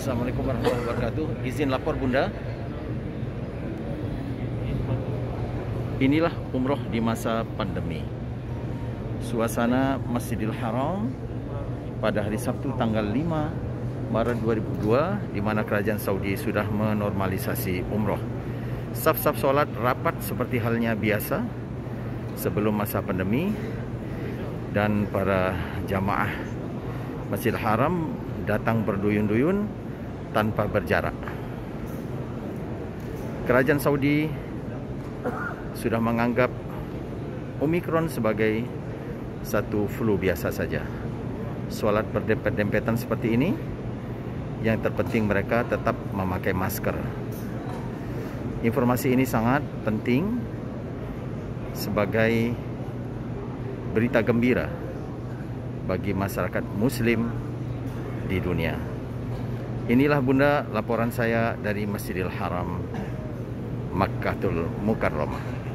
Assalamualaikum warahmatullahi wabarakatuh. Izin lapor Bunda. Inilah umroh di masa pandemi. Suasana Masjidil Haram pada hari Sabtu tanggal 5 Maret 2002 di mana kerajaan Saudi sudah menormalisasi umroh. Saf-saf solat rapat seperti halnya biasa sebelum masa pandemi dan para jamaah Masjidil Haram datang berduyun-duyun tanpa berjarak. Kerajaan Saudi sudah menganggap Omikron sebagai satu flu biasa saja. Solat berdempet-dempetan seperti ini, yang terpenting mereka tetap memakai masker. Informasi ini sangat penting sebagai berita gembira bagi masyarakat muslim di dunia. Inilah Bunda laporan saya dari Masjidil Haram Makkahul Mukarramah.